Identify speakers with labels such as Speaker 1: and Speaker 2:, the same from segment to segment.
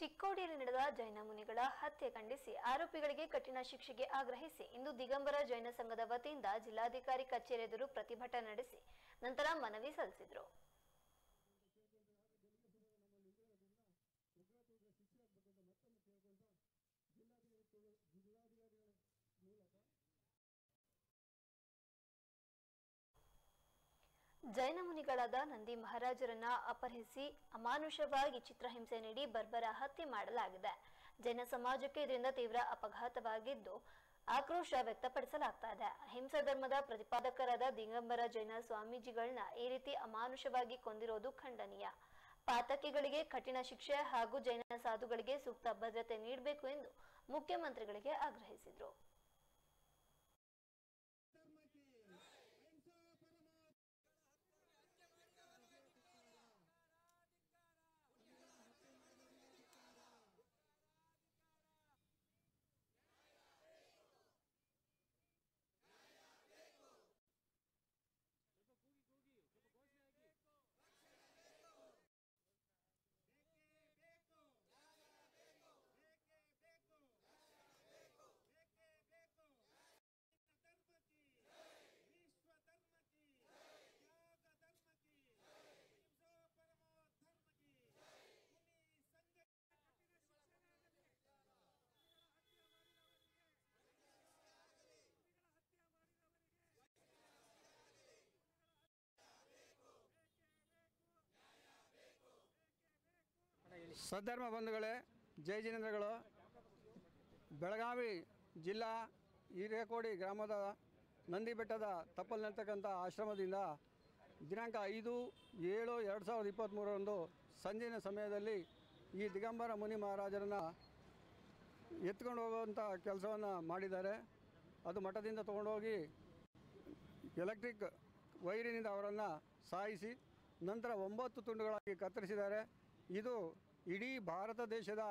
Speaker 1: ಚಿಕ್ಕೋಡಿಯಲ್ಲಿ ನಡೆದ ಜೈನ ಮುನಿಗಳ ಹತ್ಯೆ ಖಂಡಿಸಿ ಆರೋಪಿಗಳಿಗೆ ಕಠಿಣ ಶಿಕ್ಷೆಗೆ ಆಗ್ರಹಿಸಿ ಇಂದು ದಿಗಂಬರ ಜೈನ ಸಂಘದ ವತಿಯಿಂದ ಜಿಲ್ಲಾಧಿಕಾರಿ ಕಚೇರಿ ಎದುರು ಪ್ರತಿಭಟನೆ ನಡೆಸಿ ನಂತರ ಮನವಿ ಸಲ್ಲಿಸಿದರು. ಜೈನ ಮುನಿಗಳಾದ ನಂದಿ ಮಹಾರಾಜರನ್ನ ಅಪಹರಿಸಿ ಅಮಾನುಷವಾಗಿ ಚಿತ್ರಹಿಂಸೆ ನೀಡಿ ಬರ್ಬರ ಹತ್ಯೆ ಮಾಡಲಾಗಿದೆ. ಜೈನ ಸಮಾಜಕ್ಕೆ ಇದರಿಂದ ತೀವ್ರ ಅಪಘಾತವಾಗಿದ್ದು ಆಕ್ರೋಶ ವ್ಯಕ್ತಪಡಿಸಲಾಗ್ತಾ ಇದೆ. ಅಹಿಂಸಾ ಧರ್ಮದ ಪ್ರತಿಪಾದಕರಾದ ದಿಗಂಬರ ಜೈನ ಸ್ವಾಮೀಜಿಗಳನ್ನ ಈ ರೀತಿ ಅಮಾನುಷವಾಗಿ ಕೊಂದಿರೋದು ಖಂಡನೀಯ. ಪಾತಕಿಗಳಿಗೆ ಕಠಿಣ ಶಿಕ್ಷೆ ಹಾಗೂ ಜೈನ ಸಾಧುಗಳಿಗೆ ಸೂಕ್ತ ಭದ್ರತೆ ನೀಡಬೇಕು ಎಂದು ಮುಖ್ಯಮಂತ್ರಿಗಳಿಗೆ ಆಗ್ರಹಿಸಿದರು
Speaker 2: ಧರ್ಮ ಕಿ ವಿಶ್ವ ಧರ್ಮ ಕಿ ತ್ಯಾಗ ಧರ್ಮ ಕಿ ಅಹಿಂಸಾ ಪರಮೋ ಧರ್ಮ ಕಿ ಮುನಿ ಸಂಘ ಕಠಿಣ ಶಿಕ್ಷಣಾಗಲಿ ಹತ್ಯೆ ಮಾಡಿದವರಿಗೆ ಮುನಿಗಳ ಹತ್ಯೆ ಮಾಡಿದವರಿಗೆ
Speaker 3: ಸದ್ಧರ್ಮ ಬಂಧುಗಳೇ, ಜೈ ಜಿನೇಂದ್ರಗಳು. ಬೆಳಗಾವಿ ಜಿಲ್ಲಾ ಹಿರೇಕೋಡಿ ಗ್ರಾಮದ ನಂದಿ ಬೆಟ್ಟದ ತಪ್ಪಲಿನರ್ತಕ್ಕಂಥ ಆಶ್ರಮದಿಂದ ದಿನಾಂಕ ಐದು ಏಳು ಎರಡು ಸಾವಿರದ ಇಪ್ಪತ್ತ್ಮೂರರಂದು ಸಂಜೆಯ ಸಮಯದಲ್ಲಿ ಈ ದಿಗಂಬರ ಮುನಿ ಮಹಾರಾಜರನ್ನು ಎತ್ಕೊಂಡು ಹೋಗುವಂಥ ಕೆಲಸವನ್ನು ಮಾಡಿದ್ದಾರೆ. ಅದು ಮಠದಿಂದ ತೊಗೊಂಡೋಗಿ ಎಲೆಕ್ಟ್ರಿಕ್ ವೈರಿನಿಂದ ಅವರನ್ನು ಸಾಯಿಸಿ ನಂತರ ಒಂಬತ್ತು ತುಂಡುಗಳಾಗಿ ಕತ್ತರಿಸಿದ್ದಾರೆ. ಇದು ಇಡೀ ಭಾರತ ದೇಶದ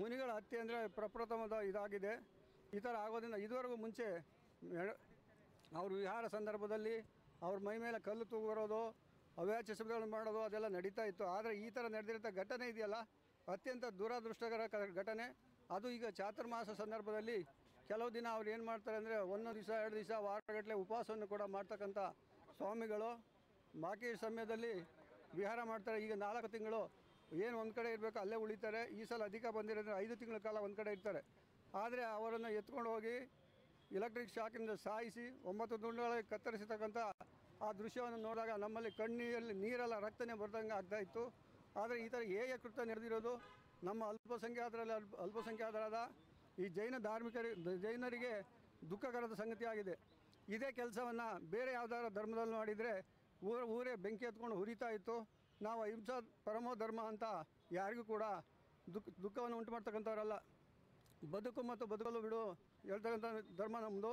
Speaker 3: ಮುನಿಗಳ ಹತ್ಯೆ ಅಂದರೆ ಪ್ರಪ್ರಥಮದ ಇದಾಗಿದೆ. ಈ ಥರ ಆಗೋದ್ರಿಂದ ಇದುವರೆಗೂ ಮುಂಚೆ ಅವ್ರ ವಿಹಾರ ಸಂದರ್ಭದಲ್ಲಿ ಅವ್ರ ಮೈ ಮೇಲೆ ಕಲ್ಲು ತೂಗರೋದು ಅವ್ಯಾಚ ಶಬ್ದಗಳನ್ನು ಮಾಡೋದು ಅದೆಲ್ಲ ನಡೀತಾ ಇತ್ತು. ಆದರೆ ಈ ಥರ ನಡೆದಿರೋ ಘಟನೆ ಇದೆಯಲ್ಲ? ಅತ್ಯಂತ ದುರದೃಷ್ಟಕರ ಘಟನೆ. ಅದು ಈಗ ಚಾತುರ್ಮಾಸ ಸಂದರ್ಭದಲ್ಲಿ ಕೆಲವು ದಿನ ಅವ್ರು ಏನು ಮಾಡ್ತಾರೆ ಅಂದರೆ ಒಂದು ದಿವಸ, ಎರಡು ದಿವಸ, ವಾರಗಟ್ಟಲೆ ಉಪವಾಸವನ್ನು ಕೂಡ ಮಾಡ್ತಕ್ಕಂಥ ಸ್ವಾಮಿಗಳು. ಬಾಕಿ ಸಮಯದಲ್ಲಿ ವಿಹಾರ ಮಾಡ್ತಾರೆ. ಈಗ ನಾಲ್ಕು ತಿಂಗಳು ಏನು ಒಂದು ಕಡೆ ಇರಬೇಕು, ಅಲ್ಲೇ ಉಳಿತಾರೆ. ಈ ಸಲ ಅಧಿಕ ಬಂದಿರೋದ್ರೆ ಐದು ತಿಂಗಳ ಕಾಲ ಒಂದು ಕಡೆ ಇರ್ತಾರೆ. ಆದರೆ ಅವರನ್ನು ಎತ್ಕೊಂಡು ಹೋಗಿ ಎಲೆಕ್ಟ್ರಿಕ್ ಶಾಕಿಂದ ಸಾಯಿಸಿ ಒಂಬತ್ತು ತುಂಡುಗಳಿಗೆ ಕತ್ತರಿಸತಕ್ಕಂಥ ಆ ದೃಶ್ಯವನ್ನು ನೋಡಿದಾಗ ನಮ್ಮಲ್ಲಿ ಕಣ್ಣೀರಲ್ಲಿ ನೀರೆಲ್ಲ ರಕ್ತನೇ ಬರ್ದಂಗೆ ಆಗ್ತಾ ಇತ್ತು. ಆದರೆ ಈ ಥರ ಹೇಗೆ ಕೃತ್ಯ ನಡೆದಿರೋದು ನಮ್ಮ ಅಲ್ಪಸಂಖ್ಯಾತರಲ್ಲಿ ಅಲ್ಪ, ಅಲ್ಪಸಂಖ್ಯಾತರಾದ ಈ ಜೈನ ಧಾರ್ಮಿಕರಿ, ಜೈನರಿಗೆ ದುಃಖಕರದ ಸಂಗತಿಯಾಗಿದೆ. ಇದೇ ಕೆಲಸವನ್ನು ಬೇರೆ ಯಾವುದಾದ್ರು ಧರ್ಮದಲ್ಲಿ ಮಾಡಿದರೆ ಊರ, ಊರೇ ಬೆಂಕಿ ಎತ್ಕೊಂಡು ಹುರಿತಾ ಇತ್ತು. ನಾವು ಅಹಿಂಸಾ ಪರಮೋ ಧರ್ಮ ಅಂತ ಯಾರಿಗೂ ಕೂಡ ದುಃಖ ದುಃಖವನ್ನು ಉಂಟು ಮಾಡ್ತಕ್ಕಂಥವರಲ್ಲ ಬದುಕು ಮತ್ತು ಬದುಕಲು ಬಿಡು ಹೇಳ್ತಕ್ಕಂಥ ಧರ್ಮ ನಮ್ಮದು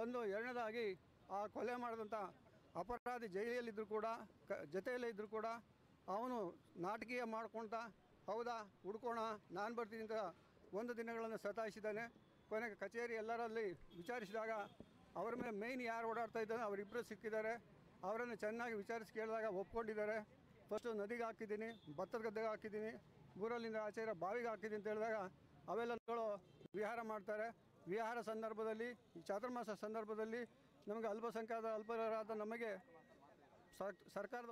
Speaker 3: ಒಂದು, ಎರಡನೇದಾಗಿ ಆ ಕೊಲೆ ಮಾಡಿದಂಥ ಅಪರಾಧಿ ಜೈಲಿಯಲ್ಲಿದ್ದರೂ ಕೂಡ, ಕ ಜೊತೆಯಲ್ಲೇ ಇದ್ದರೂ ಕೂಡ ಅವನು ನಾಟಕೀಯ ಮಾಡ್ಕೊಳ್ತಾ, ಹೌದಾ, ಹುಡ್ಕೋಣ, ನಾನು ಬರ್ತೀನಿ ಅಂತ ಒಂದು ದಿನಗಳನ್ನು ಸತಾಯಿಸಿದ್ದಾನೆ. ಕೊನೆಗೆ ಕಚೇರಿ ಎಲ್ಲರಲ್ಲಿ ವಿಚಾರಿಸಿದಾಗ ಅವರ ಮೇಲೆ ಮೇಯ್ನ್ ಯಾರು ಓಡಾಡ್ತಾ ಇದ್ದಾನೆ ಅವರಿಬ್ಬರು ಸಿಕ್ಕಿದ್ದಾರೆ. ಅವರನ್ನು ಚೆನ್ನಾಗಿ ವಿಚಾರಿಸಿ ಕೇಳಿದಾಗ ಒಪ್ಕೊಂಡಿದ್ದಾರೆ. ಫಸ್ಟು ನದಿಗೆ ಹಾಕಿದ್ದೀನಿ, ಭತ್ತದ ಗದ್ದೆಗೆ ಹಾಕಿದ್ದೀನಿ, ಊರಲ್ಲಿಂದ ಆಚೆ ಇರೋ ಬಾವಿಗೆ ಹಾಕಿದ್ದೀನಿ ಅಂತ ಹೇಳಿದಾಗ ಅವೆಲ್ಲಗಳು ವಿಹಾರ ಮಾಡ್ತಾರೆ. ವಿಹಾರ ಸಂದರ್ಭದಲ್ಲಿ ಈ ಚಾತುರ್ಮಾಸ ಸಂದರ್ಭದಲ್ಲಿ ನಮಗೆ ಅಲ್ಪಸಂಖ್ಯಾತ ಅಲ್ಪರಾದ ನಮಗೆ ಸರ್- ಸರ್ಕಾರದ